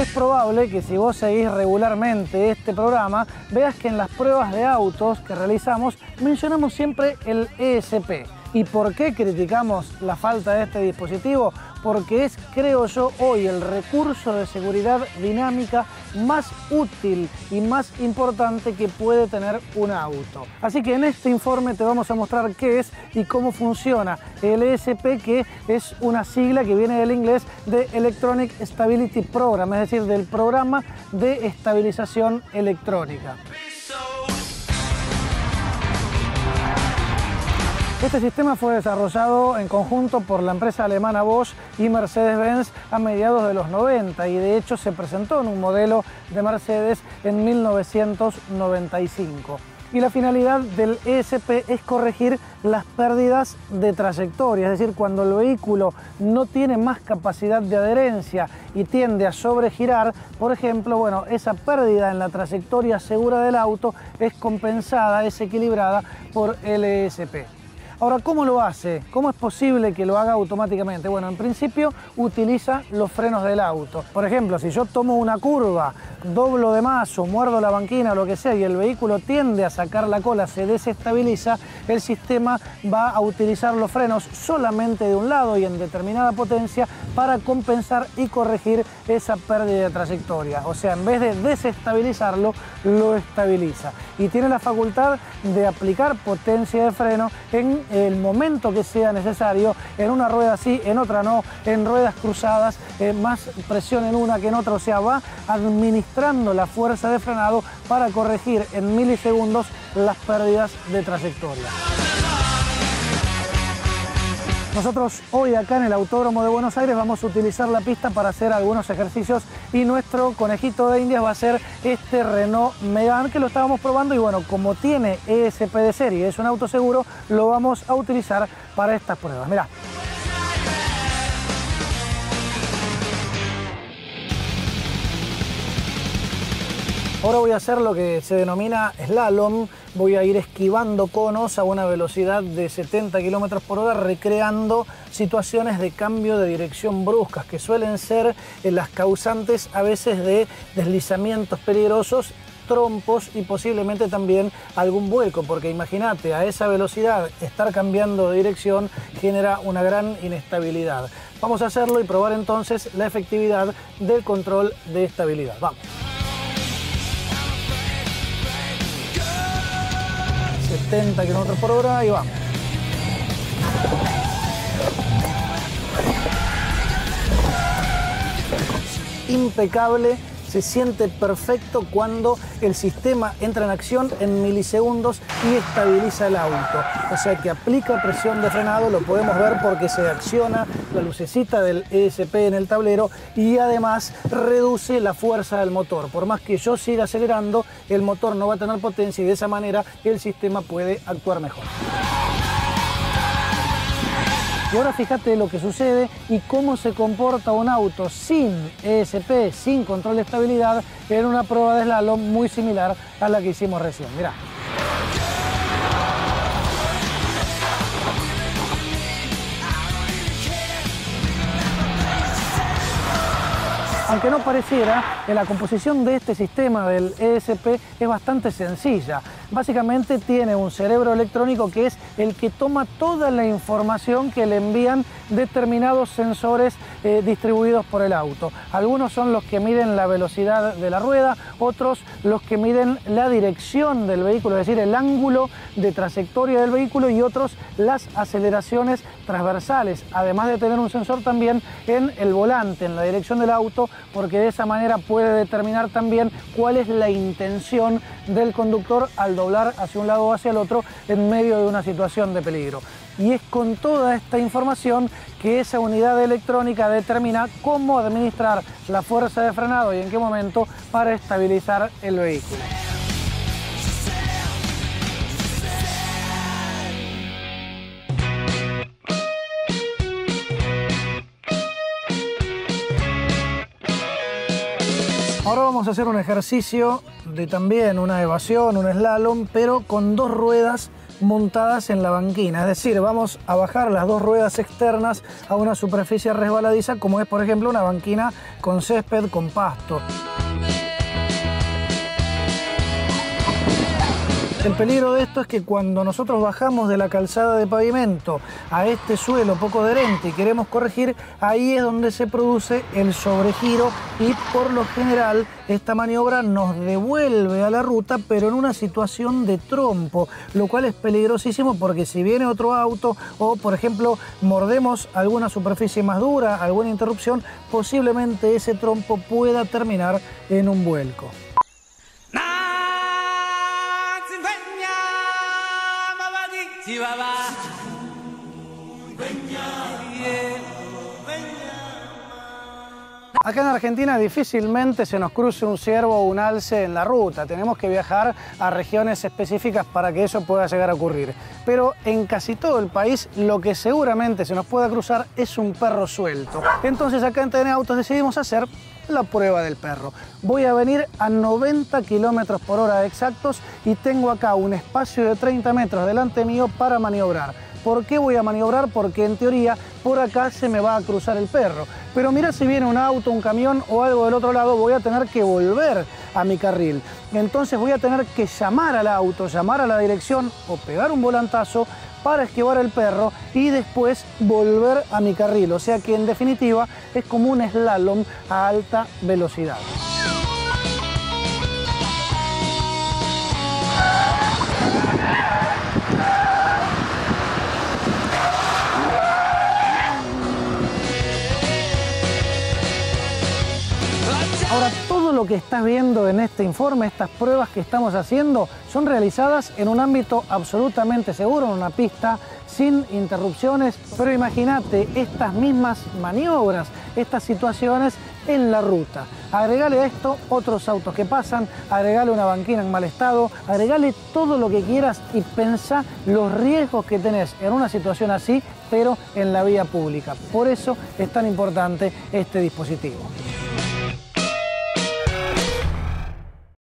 Es probable que si vos seguís regularmente este programa, veas que en las pruebas de autos que realizamos mencionamos siempre el ESP. ¿Y por qué criticamos la falta de este dispositivo? Porque es, creo yo, hoy el recurso de seguridad dinámica más útil y más importante que puede tener un auto. Así que en este informe te vamos a mostrar qué es y cómo funciona el ESP, que es una sigla que viene del inglés de Electronic Stability Program, es decir, del programa de estabilización electrónica. Este sistema fue desarrollado en conjunto por la empresa alemana Bosch y Mercedes-Benz a mediados de los 90 y de hecho se presentó en un modelo de Mercedes en 1995. Y la finalidad del ESP es corregir las pérdidas de trayectoria, es decir, cuando el vehículo no tiene más capacidad de adherencia y tiende a sobregirar, por ejemplo, bueno, esa pérdida en la trayectoria segura del auto es compensada, es equilibrada por el ESP. Ahora, ¿cómo lo hace? ¿Cómo es posible que lo haga automáticamente? Bueno, en principio utiliza los frenos del auto. Por ejemplo, si yo tomo una curva, doblo de más o muerdo la banquina o lo que sea y el vehículo tiende a sacar la cola, se desestabiliza, el sistema va a utilizar los frenos solamente de un lado y en determinada potencia para compensar y corregir esa pérdida de trayectoria. O sea, en vez de desestabilizarlo, lo estabiliza. Y tiene la facultad de aplicar potencia de freno en el momento que sea necesario, en una rueda sí, en otra no, en ruedas cruzadas, eh, más presión en una que en otra, o sea, va administrando la fuerza de frenado para corregir en milisegundos las pérdidas de trayectoria. Nosotros hoy acá en el Autódromo de Buenos Aires vamos a utilizar la pista para hacer algunos ejercicios y nuestro conejito de Indias va a ser este Renault Megane que lo estábamos probando y bueno, como tiene ESP de serie, es un auto seguro, lo vamos a utilizar para estas pruebas. Mirá. Ahora voy a hacer lo que se denomina slalom, voy a ir esquivando conos a una velocidad de 70 km por hora, recreando situaciones de cambio de dirección bruscas, que suelen ser eh, las causantes a veces de deslizamientos peligrosos trompos y posiblemente también algún vuelco, porque imagínate, a esa velocidad estar cambiando de dirección genera una gran inestabilidad. Vamos a hacerlo y probar entonces la efectividad del control de estabilidad. Vamos. 70 km por hora y vamos. Impecable, se siente perfecto cuando el sistema entra en acción en milisegundos y estabiliza el auto. O sea que aplica presión de frenado, lo podemos ver porque se acciona la lucecita del ESP en el tablero y además reduce la fuerza del motor. Por más que yo siga acelerando, el motor no va a tener potencia y de esa manera el sistema puede actuar mejor. Y ahora fíjate lo que sucede y cómo se comporta un auto sin ESP, sin control de estabilidad, en una prueba de slalom muy similar a la que hicimos recién. Mirá. Aunque no pareciera, la composición de este sistema del ESP es bastante sencilla. Básicamente tiene un cerebro electrónico que es el que toma toda la información que le envían determinados sensores eh, distribuidos por el auto. Algunos son los que miden la velocidad de la rueda, otros los que miden la dirección del vehículo, es decir, el ángulo de trayectoria del vehículo y otros las aceleraciones transversales, además de tener un sensor también en el volante, en la dirección del auto, porque de esa manera puede determinar también cuál es la intención del conductor al doblar hacia un lado o hacia el otro en medio de una situación de peligro. Y es con toda esta información que esa unidad electrónica determina cómo administrar la fuerza de frenado y en qué momento para estabilizar el vehículo. Ahora vamos a hacer un ejercicio de también una evasión, un slalom, pero con dos ruedas montadas en la banquina. Es decir, vamos a bajar las dos ruedas externas a una superficie resbaladiza como es por ejemplo una banquina con césped, con pasto. El peligro de esto es que cuando nosotros bajamos de la calzada de pavimento a este suelo poco adherente y queremos corregir, ahí es donde se produce el sobregiro y por lo general esta maniobra nos devuelve a la ruta pero en una situación de trompo, lo cual es peligrosísimo porque si viene otro auto o por ejemplo mordemos alguna superficie más dura, alguna interrupción, posiblemente ese trompo pueda terminar en un vuelco. チワワ Acá en Argentina difícilmente se nos cruce un ciervo o un alce en la ruta. Tenemos que viajar a regiones específicas para que eso pueda llegar a ocurrir. Pero en casi todo el país lo que seguramente se nos pueda cruzar es un perro suelto. Entonces acá en TN Autos decidimos hacer la prueba del perro. Voy a venir a 90 kilómetros por hora exactos y tengo acá un espacio de 30 metros delante mío para maniobrar. ¿Por qué voy a maniobrar? Porque en teoría por acá se me va a cruzar el perro. Pero mira si viene un auto, un camión o algo del otro lado, voy a tener que volver a mi carril. Entonces voy a tener que llamar al auto, llamar a la dirección o pegar un volantazo para esquivar el perro y después volver a mi carril. O sea que en definitiva es como un slalom a alta velocidad. Lo que estás viendo en este informe, estas pruebas que estamos haciendo, son realizadas en un ámbito absolutamente seguro, en una pista sin interrupciones. Pero imagínate estas mismas maniobras, estas situaciones en la ruta. Agregale a esto otros autos que pasan, agregale una banquina en mal estado, agregale todo lo que quieras y pensá los riesgos que tenés en una situación así, pero en la vía pública. Por eso es tan importante este dispositivo.